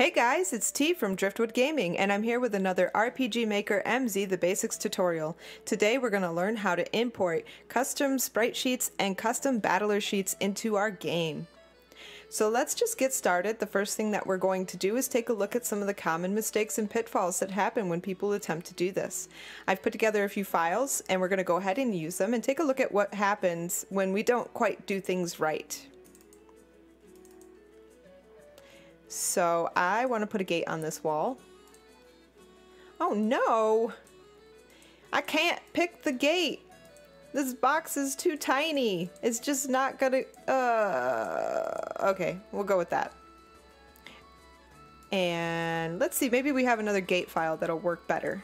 Hey guys, it's Tea from Driftwood Gaming, and I'm here with another RPG Maker MZ The Basics tutorial. Today we're going to learn how to import custom sprite sheets and custom battler sheets into our game. So let's just get started. The first thing that we're going to do is take a look at some of the common mistakes and pitfalls that happen when people attempt to do this. I've put together a few files and we're going to go ahead and use them and take a look at what happens when we don't quite do things right. So I want to put a gate on this wall. Oh no! I can't pick the gate! This box is too tiny. It's just not gonna, uh, okay, we'll go with that. And let's see, maybe we have another gate file that'll work better.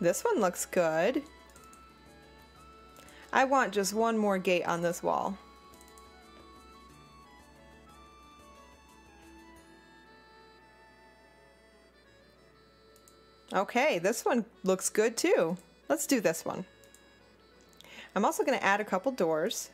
This one looks good. I want just one more gate on this wall. Okay, this one looks good too. Let's do this one. I'm also going to add a couple doors.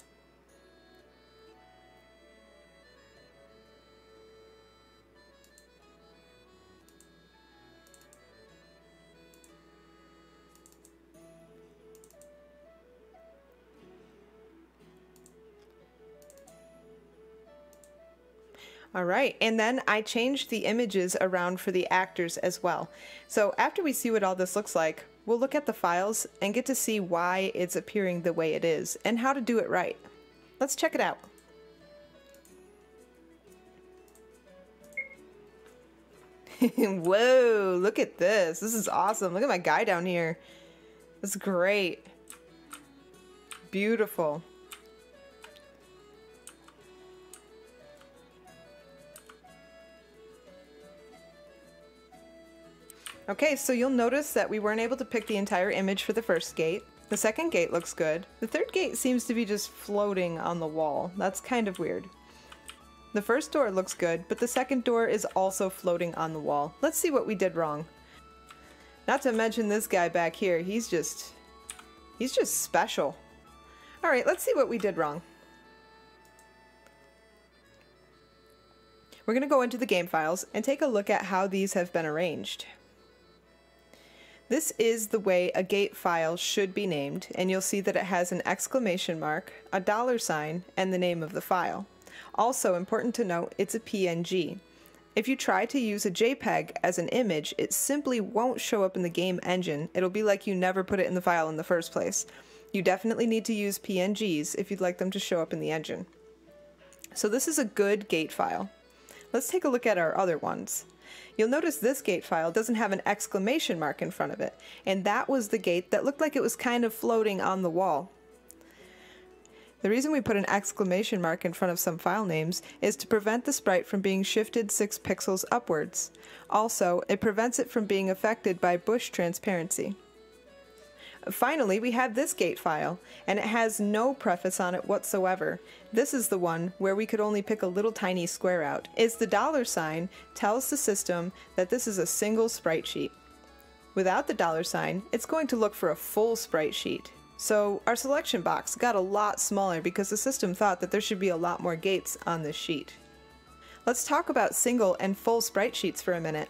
All right, and then I changed the images around for the actors as well. So after we see what all this looks like, we'll look at the files and get to see why it's appearing the way it is and how to do it right. Let's check it out. Whoa, look at this. This is awesome. Look at my guy down here. That's great. Beautiful. Okay, so you'll notice that we weren't able to pick the entire image for the first gate. The second gate looks good. The third gate seems to be just floating on the wall. That's kind of weird. The first door looks good, but the second door is also floating on the wall. Let's see what we did wrong. Not to mention this guy back here, he's just... He's just special. Alright, let's see what we did wrong. We're going to go into the game files and take a look at how these have been arranged. This is the way a gate file should be named, and you'll see that it has an exclamation mark, a dollar sign, and the name of the file. Also, important to note, it's a PNG. If you try to use a JPEG as an image, it simply won't show up in the game engine. It'll be like you never put it in the file in the first place. You definitely need to use PNGs if you'd like them to show up in the engine. So this is a good gate file. Let's take a look at our other ones. You'll notice this gate file doesn't have an exclamation mark in front of it, and that was the gate that looked like it was kind of floating on the wall. The reason we put an exclamation mark in front of some file names is to prevent the sprite from being shifted 6 pixels upwards. Also, it prevents it from being affected by bush transparency. Finally, we have this gate file, and it has no preface on it whatsoever. This is the one where we could only pick a little tiny square out. Is the dollar sign tells the system that this is a single sprite sheet. Without the dollar sign, it's going to look for a full sprite sheet. So our selection box got a lot smaller because the system thought that there should be a lot more gates on this sheet. Let's talk about single and full sprite sheets for a minute.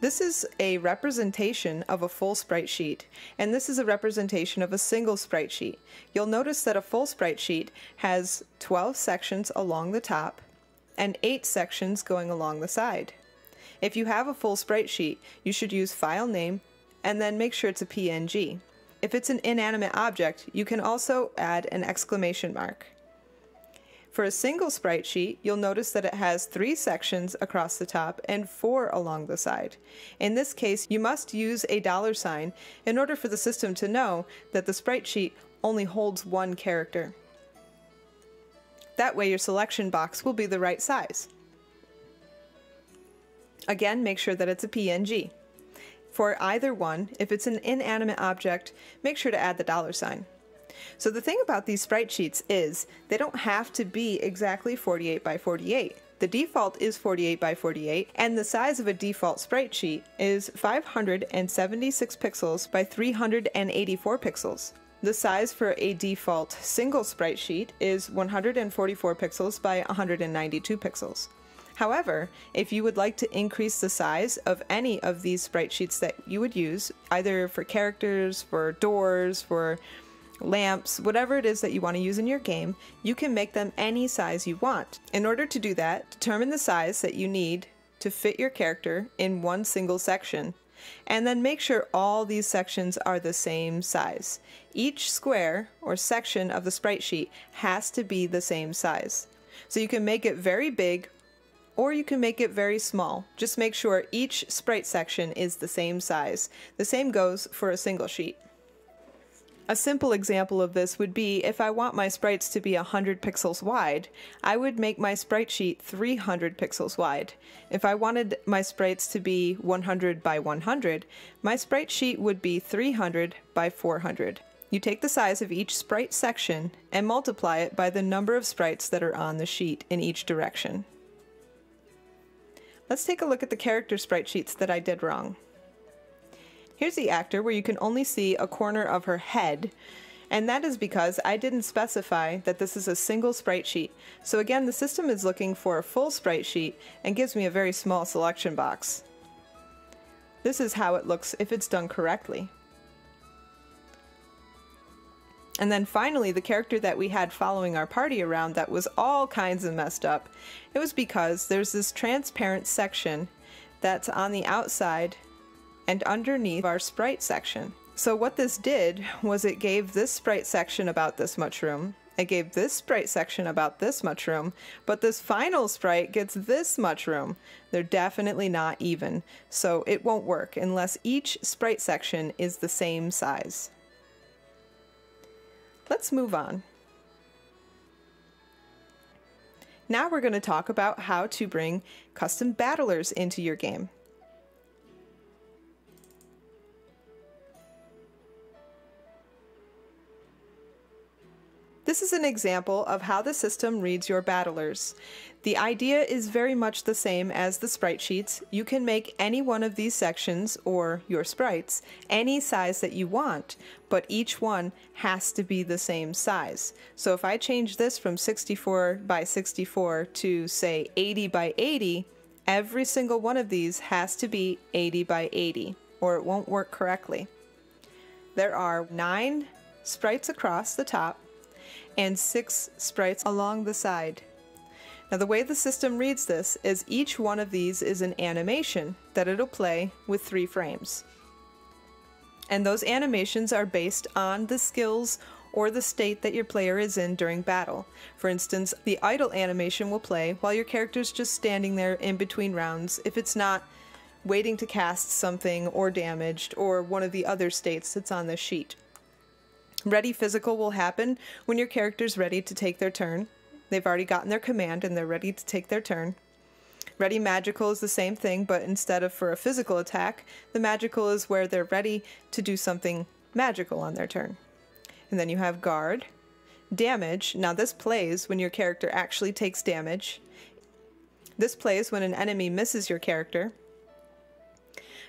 This is a representation of a full sprite sheet, and this is a representation of a single sprite sheet. You'll notice that a full sprite sheet has 12 sections along the top and 8 sections going along the side. If you have a full sprite sheet, you should use file name and then make sure it's a PNG. If it's an inanimate object, you can also add an exclamation mark. For a single sprite sheet, you'll notice that it has three sections across the top and four along the side. In this case, you must use a dollar sign in order for the system to know that the sprite sheet only holds one character. That way your selection box will be the right size. Again, make sure that it's a PNG. For either one, if it's an inanimate object, make sure to add the dollar sign. So the thing about these sprite sheets is they don't have to be exactly 48 by 48. The default is 48 by 48, and the size of a default sprite sheet is 576 pixels by 384 pixels. the size for a default single sprite sheet is 144 pixels by 192 pixels. However, if you would like to increase the size of any of these sprite sheets that you would use, either for characters, for doors, for lamps, whatever it is that you want to use in your game, you can make them any size you want. In order to do that, determine the size that you need to fit your character in one single section. And then make sure all these sections are the same size. Each square or section of the sprite sheet has to be the same size. So you can make it very big or you can make it very small. Just make sure each sprite section is the same size. The same goes for a single sheet. A simple example of this would be if I want my sprites to be 100 pixels wide, I would make my sprite sheet 300 pixels wide. If I wanted my sprites to be 100 by 100, my sprite sheet would be 300 by 400. You take the size of each sprite section and multiply it by the number of sprites that are on the sheet in each direction. Let's take a look at the character sprite sheets that I did wrong. Here's the actor where you can only see a corner of her head, and that is because I didn't specify that this is a single sprite sheet. So again, the system is looking for a full sprite sheet and gives me a very small selection box. This is how it looks if it's done correctly. And then finally, the character that we had following our party around that was all kinds of messed up, it was because there's this transparent section that's on the outside and underneath our sprite section. So what this did was it gave this sprite section about this much room, it gave this sprite section about this much room, but this final sprite gets this much room. They're definitely not even, so it won't work unless each sprite section is the same size. Let's move on. Now we're going to talk about how to bring custom battlers into your game. This is an example of how the system reads your battlers. The idea is very much the same as the sprite sheets. You can make any one of these sections, or your sprites, any size that you want, but each one has to be the same size. So if I change this from 64 by 64 to, say, 80 by 80, every single one of these has to be 80 by 80, or it won't work correctly. There are nine sprites across the top, and six sprites along the side. Now the way the system reads this is each one of these is an animation that it'll play with three frames. And those animations are based on the skills or the state that your player is in during battle. For instance, the idle animation will play while your character's just standing there in between rounds if it's not waiting to cast something or damaged or one of the other states that's on the sheet. Ready physical will happen when your character's ready to take their turn. They've already gotten their command and they're ready to take their turn. Ready magical is the same thing, but instead of for a physical attack, the magical is where they're ready to do something magical on their turn. And then you have guard. Damage, now this plays when your character actually takes damage. This plays when an enemy misses your character.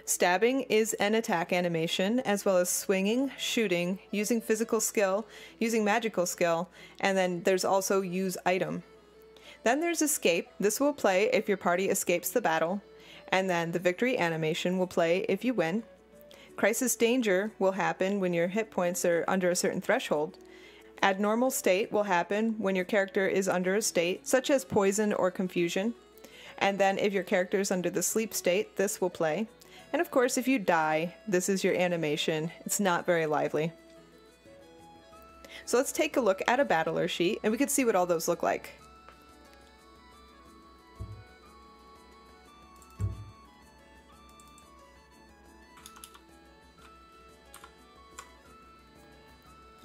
Stabbing is an attack animation, as well as swinging, shooting, using physical skill, using magical skill, and then there's also use item. Then there's escape. This will play if your party escapes the battle, and then the victory animation will play if you win. Crisis danger will happen when your hit points are under a certain threshold. Abnormal state will happen when your character is under a state, such as poison or confusion. And then if your character is under the sleep state, this will play. And of course, if you die, this is your animation. It's not very lively. So let's take a look at a battler sheet and we can see what all those look like.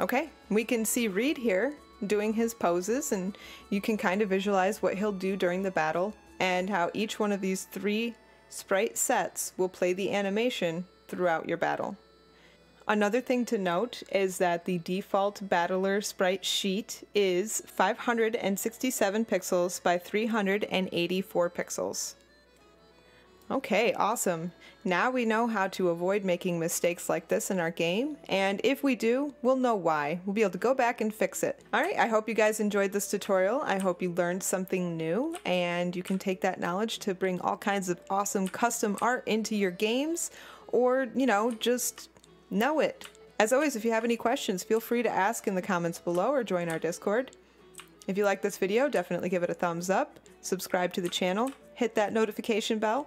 Okay, we can see Reid here doing his poses and you can kind of visualize what he'll do during the battle and how each one of these three Sprite sets will play the animation throughout your battle. Another thing to note is that the default Battler sprite sheet is 567 pixels by 384 pixels. Okay, awesome. Now we know how to avoid making mistakes like this in our game, and if we do, we'll know why. We'll be able to go back and fix it. Alright, I hope you guys enjoyed this tutorial. I hope you learned something new, and you can take that knowledge to bring all kinds of awesome custom art into your games, or, you know, just know it. As always, if you have any questions, feel free to ask in the comments below or join our Discord. If you like this video, definitely give it a thumbs up, subscribe to the channel, hit that notification bell,